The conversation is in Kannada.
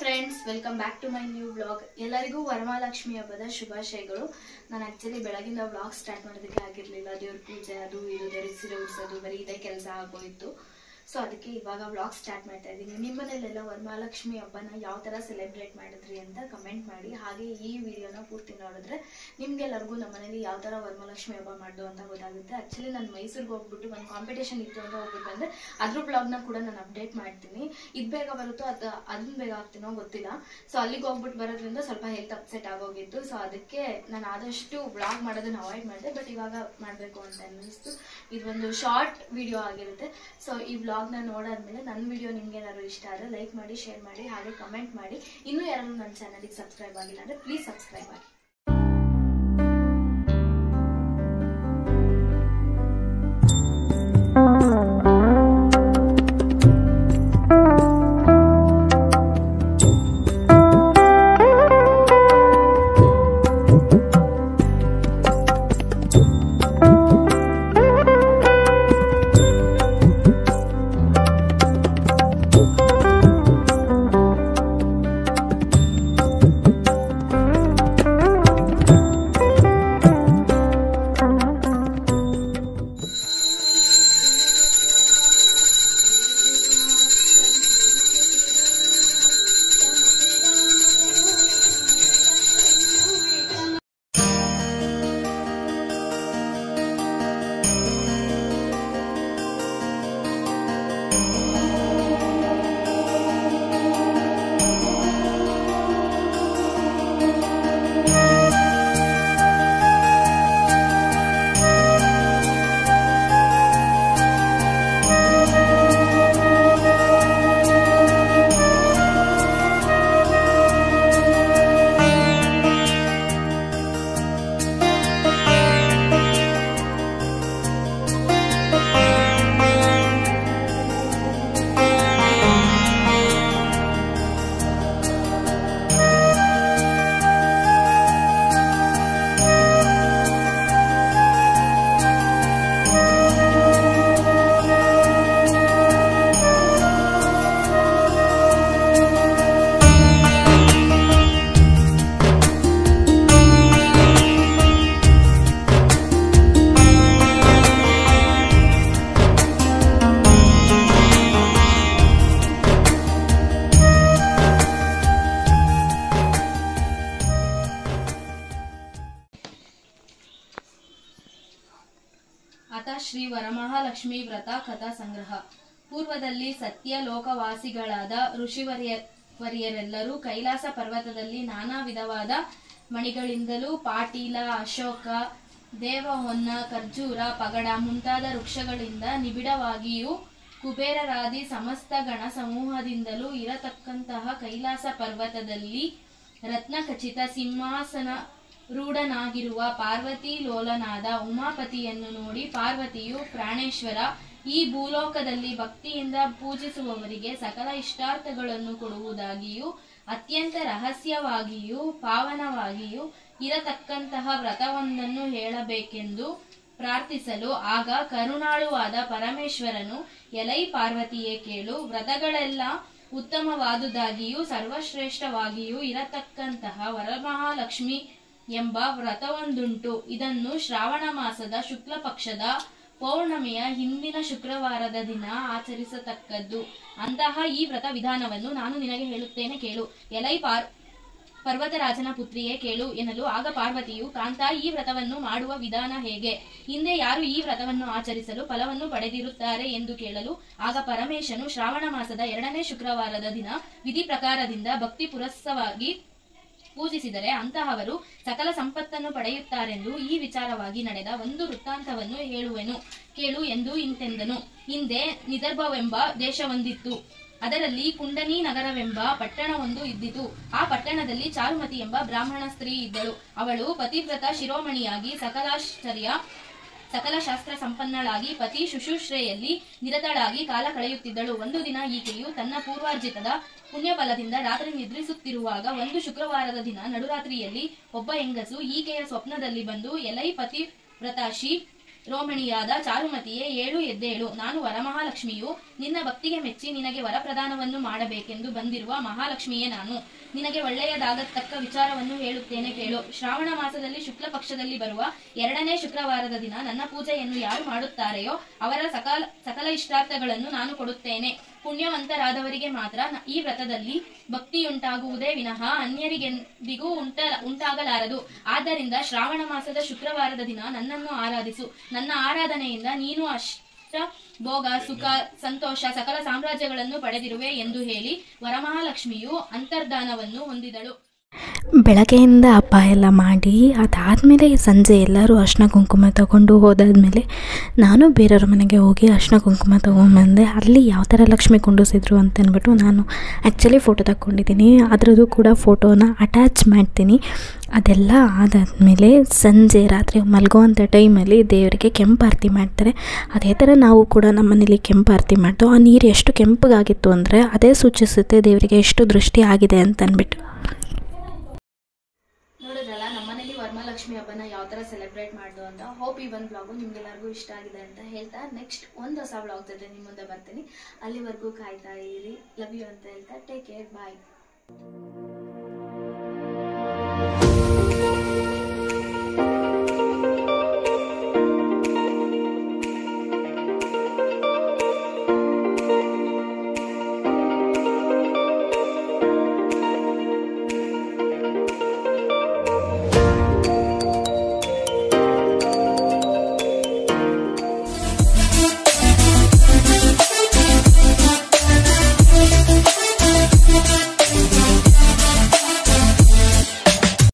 Friends welcome back to my new vlog ಎಲ್ಲರಿಗೂ ವರಮಹಾಲಕ್ಷ್ಮಿ ಹಬ್ಬದ ಶುಭಾಶಯಗಳು. ನಾನು ಆಕ್ಚುಲಿ ಬೆಳಗಿಂದ ವ್ಲಾಗ್ ಸ್ಟಾರ್ಟ್ ಮಾಡೋದಕ್ಕೆ ಆಗಿರಲಿಲ್ಲ. ದೇವ್ರ ಪೂಜೆ ಅದು ಇದು ದೇವ್ರಿಗೆ ಸೀರೆ ಉಡ್ಸೋದು, ಬರೀ ಇದೇ ಕೆಲಸ ಆಗೋಯ್ತು. ಸೊ ಅದಕ್ಕೆ ಇವಾಗ ವ್ಲಾಗ್ ಸ್ಟಾರ್ಟ್ ಮಾಡ್ತಾ ಇದ್ದೀನಿ. ನಿಮ್ಮ ಮನೇಲೆಲ್ಲ ವರಮಹಾಲಕ್ಷ್ಮಿ ಹಬ್ಬನ ಯಾವ ಥರ ಸೆಲೆಬ್ರೇಟ್ ಮಾಡಿದ್ರಿ ಅಂತ ಕಮೆಂಟ್ ಮಾಡಿ. ಹಾಗೆ ಈ ವಿಡಿಯೋನ ಪೂರ್ತಿ ನೋಡಿದ್ರೆ ನಿಮ್ಗೆಲ್ಲರಿಗೂ ನಮ್ಮ ಮನೇಲಿ ಯಾವ ಥರ ವರಮಹಾಲಕ್ಷ್ಮಿ ಹಬ್ಬ ಮಾಡೋದು ಅಂತ ಗೊತ್ತಾಗುತ್ತೆ. ಆ್ಯಕ್ಚುಲಿ ನಾನು ಮೈಸೂರಿಗೆ ಹೋಗ್ಬಿಟ್ಟು ಒಂದು ಕಾಂಪಿಟೇಷನ್ ಇತ್ತು ಅಂತ ಹೋಗ್ಬಿಟ್ಟು ಬಂದರೆ ಅದ್ರ ಬ್ಲಾಗ್ನ ಕೂಡ ನಾನು ಅಪ್ಡೇಟ್ ಮಾಡ್ತೀನಿ. ಇದು ಬೇಗ ಬರುತ್ತೋ ಅದು ಅದನ್ನ ಬೇಗ ಆಗ್ತೀನೋ ಗೊತ್ತಿಲ್ಲ. ಸೊ ಅಲ್ಲಿಗೆ ಹೋಗ್ಬಿಟ್ಟು ಬರೋದ್ರಿಂದ ಸ್ವಲ್ಪ ಹೆಲ್ತ್ ಅಪ್ಸೆಟ್ ಆಗೋಗಿತ್ತು. ಸೊ ಅದಕ್ಕೆ ನಾನು ಆದಷ್ಟು ವ್ಲಾಗ್ ಮಾಡೋದನ್ನ ಅವಾಯ್ಡ್ ಮಾಡಿದೆ. ಬಟ್ ಇವಾಗ ಮಾಡಬೇಕು ಅಂತ ಅನ್ನಿಸ್ತು. ಇದೊಂದು ಶಾರ್ಟ್ ವಿಡಿಯೋ ಆಗಿರುತ್ತೆ. ಸೊ ಈ ವ್ಲಾಗ್ನ ನೋಡಾದ್ಮೇಲೆ ನನ್ನ ವಿಡಿಯೋ ನಿಮ್ಗೆ ಏನಾದ್ರು ಇಷ್ಟ ಆದರೆ ಲೈಕ್ ಮಾಡಿ ಶೇರ್ ಮಾಡಿ, ಹಾಗೆ ಕಮೆಂಟ್ ಮಾಡಿ. ಇನ್ನೂ ಯಾರೂ ನನ್ನ ಚಾನಲ್ಗೆ ಸಬ್ಸ್ಕ್ರೈಬ್ ಆಗಿಲ್ಲ ಅಂದರೆ ಪ್ಲೀಸ್ ಸಬ್ಸ್ಕ್ರೈಬ್ ಆಗಿ ಶ್ರೀ ವರಮಹಾಲಕ್ಷ್ಮಿ ವ್ರತ ಕಥಾ ಸಂಗ್ರಹ. ಪೂರ್ವದಲ್ಲಿ ಸತ್ಯ ಲೋಕವಾಸಿಗಳಾದ ಋಷಿವರ್ಯ ಕೈಲಾಸ ಪರ್ವತದಲ್ಲಿ ನಾನಾ ವಿಧವಾದ ಮಣಿಗಳಿಂದಲೂ ಪಾಟೀಲ, ಅಶೋಕ, ದೇವಹೊನ್ನ, ಖರ್ಜೂರ, ಪಗಡ ಮುಂತಾದ ವೃಕ್ಷಗಳಿಂದ ನಿಬಿಡವಾಗಿಯೂ ಕುಬೇರರಾದಿ ಸಮಸ್ತ ಗಣ ಸಮೂಹದಿಂದಲೂ ಇರತಕ್ಕಂತಹ ಕೈಲಾಸ ಪರ್ವತದಲ್ಲಿ ರತ್ನ ಖಚಿತ ಸಿಂಹಾಸನ ರೂಢನಾಗಿರುವ ಪಾರ್ವತಿ ಲೋಲನಾದ ಉಮಾಪತಿಯನ್ನು ನೋಡಿ ಪಾರ್ವತಿಯು, ಪ್ರಾಣೇಶ್ವರ, ಈ ಭೂಲೋಕದಲ್ಲಿ ಭಕ್ತಿಯಿಂದ ಪೂಜಿಸುವವರಿಗೆ ಸಕಲ ಇಷ್ಟಾರ್ಥಗಳನ್ನು ಕೊಡುವುದಾಗಿಯೂ, ಅತ್ಯಂತ ರಹಸ್ಯವಾಗಿಯೂ, ಪಾವನವಾಗಿಯೂ ಇರತಕ್ಕಂತಹ ವ್ರತವೊಂದನ್ನು ಹೇಳಬೇಕೆಂದು ಪ್ರಾರ್ಥಿಸಲು ಆಗ ಕರುಣಾಳುವಾದ ಪರಮೇಶ್ವರನು, ಎಲೈ ಪಾರ್ವತಿಯೇ ಕೇಳು, ವ್ರತಗಳೆಲ್ಲ ಉತ್ತಮವಾದುದಾಗಿಯೂ, ಸರ್ವಶ್ರೇಷ್ಠವಾಗಿಯೂ ಇರತಕ್ಕಂತಹ ವರಮಹಾಲಕ್ಷ್ಮಿ ಎಂಬ ವ್ರತವೊಂದುಂಟು. ಇದನ್ನು ಶ್ರಾವಣ ಮಾಸದ ಶುಕ್ಲ ಪಕ್ಷದ ಪೌರ್ಣಮಿಯ ಹಿಂದಿನ ಶುಕ್ರವಾರದ ದಿನ ಆಚರಿಸತಕ್ಕದ್ದು. ಅಂತಹ ಈ ವ್ರತ ವಿಧಾನವನ್ನು ನಾನು ನಿನಗೆ ಹೇಳುತ್ತೇನೆ ಕೇಳು. ಎಲೈ ಪಾರ್, ಪರ್ವತರಾಜನ ಪುತ್ರಿಯೇ ಕೇಳು ಎನ್ನಲು ಆಗ ಪಾರ್ವತಿಯು, ಕಾಂತ, ಈ ವ್ರತವನ್ನು ಮಾಡುವ ವಿಧಾನ ಹೇಗೆ? ಹಿಂದೆ ಯಾರು ಈ ವ್ರತವನ್ನು ಆಚರಿಸಲು ಫಲವನ್ನು ಪಡೆದಿರುತ್ತಾರೆ ಎಂದು ಕೇಳಲು ಆಗ ಪರಮೇಶನು ಶ್ರಾವಣ ಮಾಸದ ಎರಡನೇ ಶುಕ್ರವಾರದ ದಿನ ವಿಧಿ ಪ್ರಕಾರದಿಂದ ಭಕ್ತಿ ಪುರಸ್ಸವಾಗಿ ಪೂಜಿಸಿದರೆ ಅಂತಹವರು ಸಕಲ ಸಂಪತ್ತನ್ನು ಪಡೆಯುತ್ತಾರೆಂದು ಈ ವಿಚಾರವಾಗಿ ನಡೆದ ಒಂದು ವೃತ್ತಾಂತವನ್ನು ಹೇಳುವೆನು. ಕೇಳು ಎಂದು ಇಂತೆಂದನು. ಹಿಂದೆ ನಿದರ್ಭವೆಂಬ ದೇಶವೊಂದಿತ್ತು. ಅದರಲ್ಲಿ ಕುಂಡನಿ ನಗರವೆಂಬ ಪಟ್ಟಣವೊಂದು ಇದ್ದಿತು. ಆ ಪಟ್ಟಣದಲ್ಲಿ ಚಾರುಮತಿ ಎಂಬ ಬ್ರಾಹ್ಮಣ ಸ್ತ್ರೀ ಇದ್ದಳು. ಅವಳು ಪತಿವ್ರತ ಶಿರೋಮಣಿಯಾಗಿ ಸಕಲಾಶ್ಚರ್ಯ ಸಕಲ ಶಾಸ್ತ್ರ ಸಂಪನ್ನಳಾಗಿ ಪತಿ ಶುಶ್ರೂಷೆಯಲ್ಲಿ ನಿರತಳಾಗಿ ಕಾಲ ಕಳೆಯುತ್ತಿದ್ದಳು. ಒಂದು ದಿನ ಈಕೆಯು ತನ್ನ ಪೂರ್ವಾರ್ಜಿತದ ಪುಣ್ಯಫಲದಿಂದ ರಾತ್ರಿ ನಿದ್ರಿಸುತ್ತಿರುವಾಗ ಒಂದು ಶುಕ್ರವಾರದ ದಿನ ನಡುರಾತ್ರಿಯಲ್ಲಿ ಒಬ್ಬ ಹೆಂಗಸು ಈಕೆಯ ಸ್ವಪ್ನದಲ್ಲಿ ಬಂದು ಎಲೈ ಪತಿ ವ್ರತಾಶಿ ರೋಮಣಿಯಾದ ಚಾರುಮತಿಯೇ ಏಳು ಎದ್ದೇಳು. ನಾನು ವರಮಹಾಲಕ್ಷ್ಮಿಯು. ನಿನ್ನ ಭಕ್ತಿಗೆ ಮೆಚ್ಚಿ ನಿನಗೆ ವರಪ್ರದಾನವನ್ನು ಮಾಡಬೇಕೆಂದು ಬಂದಿರುವ ಮಹಾಲಕ್ಷ್ಮಿಯೇ ನಾನು. ನಿನಗೆ ಒಳ್ಳೆಯದಾಗತಕ್ಕ ವಿಚಾರವನ್ನು ಹೇಳುತ್ತೇನೆ ಕೇಳು. ಶ್ರಾವಣ ಮಾಸದಲ್ಲಿ ಶುಕ್ಲ ಪಕ್ಷದಲ್ಲಿ ಬರುವ ಎರಡನೇ ಶುಕ್ರವಾರದ ದಿನ ನನ್ನ ಪೂಜೆಯನ್ನು ಯಾರು ಮಾಡುತ್ತಾರೆಯೋ ಅವರ ಸಕಲ ಸಕಲ ಇಷ್ಟಾರ್ಥಗಳನ್ನು ನಾನು ಕೊಡುತ್ತೇನೆ. ಪುಣ್ಯವಂತರಾದವರಿಗೆ ಮಾತ್ರ ಈ ವ್ರತದಲ್ಲಿ ಭಕ್ತಿಯುಂಟಾಗುವುದೇ ವಿನಃ ಅನ್ಯರಿಗೆಂದಿಗೂ ಉಂಟ ಉಂಟಾಗಲಾರದು. ಆದ್ದರಿಂದ ಶ್ರಾವಣ ಮಾಸದ ಶುಕ್ರವಾರದ ದಿನ ನನ್ನನ್ನು ಆರಾಧಿಸು. ನನ್ನ ಆರಾಧನೆಯಿಂದ ನೀನು ಅಷ್ಟ ಭೋಗ, ಸುಖ, ಸಂತೋಷ, ಸಕಲ ಸಾಮ್ರಾಜ್ಯಗಳನ್ನು ಪಡೆದಿರುವೆ ಎಂದು ಹೇಳಿ ವರಮಹಾಲಕ್ಷ್ಮಿಯು ಅಂತರ್ಧಾನವನ್ನು ಹೊಂದಿದಳು. ಬೆಳಗ್ಗೆಯಿಂದ ಹಬ್ಬ ಎಲ್ಲ ಮಾಡಿ, ಅದಾದಮೇಲೆ ಸಂಜೆ ಎಲ್ಲರೂ ಅರ್ಶಿನ ಕುಂಕುಮ ತಗೊಂಡು ಹೋದಾದಮೇಲೆ ನಾನು ಬೇರೆಯವ್ರ ಮನೆಗೆ ಹೋಗಿ ಅರ್ಶಿನ ಕುಂಕುಮ ತೊಗೊಂಬಂದೆ ಅಲ್ಲಿ ಯಾವ ಥರ ಲಕ್ಷ್ಮಿ ಕುಂಡಿಸಿದ್ರು ಅಂತನ್ಬಿಟ್ಟು ನಾನು ಆ್ಯಕ್ಚುಲಿ ಫೋಟೋ ತಗೊಂಡಿದ್ದೀನಿ ಅದರದ್ದು ಕೂಡ ಫೋಟೋನ ಅಟ್ಯಾಚ್ ಮಾಡ್ತೀನಿ. ಅದೆಲ್ಲ ಆದಾದಮೇಲೆ ಸಂಜೆ ರಾತ್ರಿ ಮಲಗುವಂಥ ಟೈಮಲ್ಲಿ ದೇವರಿಗೆ ಕೆಂಪು ಆರತಿ ಮಾಡ್ತಾರೆ. ಅದೇ ಥರ ನಾವು ಕೂಡ ನಮ್ಮ ಮನೇಲಿ ಕೆಂಪು ಆರತಿ ಮಾಡ್ತೋ ಆ ನೀರು ಎಷ್ಟು ಕೆಂಪಗಾಗಿತ್ತು ಅಂದರೆ ಅದೇ ಸೂಚಿಸುತ್ತೆ ದೇವರಿಗೆ ಎಷ್ಟು ದೃಷ್ಟಿ ಆಗಿದೆ ಅಂತ ಅಂದ್ಬಿಟ್ಟು ವರಮಹಾಲಕ್ಷ್ಮಿ ಹಬ್ಬನ ಯಾವ ತರ ಸೆಲೆಬ್ರೇಟ್ ಮಾಡ್ದು ಅಂತ ಹೋಪ್ ಈ ಒಂದು ಬ್ಲಾಗು ನಿಮ್ಗೆಲ್ಲರಿಗೂ ಇಷ್ಟ ಆಗಿದೆ ಅಂತ ಹೇಳ್ತಾ ನೆಕ್ಸ್ಟ್ ಒಂದು ಹೊಸ ಬ್ಲಾಗ್ ಜೊತೆ ನಿಮ್ಮ ಮುಂದೆ ಬರ್ತೀನಿ. ಅಲ್ಲಿವರೆಗೂ ಕಾಯ್ತಾ ಇರಿ. ಲವ್ ಯು ಅಂತ ಹೇಳ್ತಾ ಟೇಕ್ ಕೇರ್ ಬಾಯ್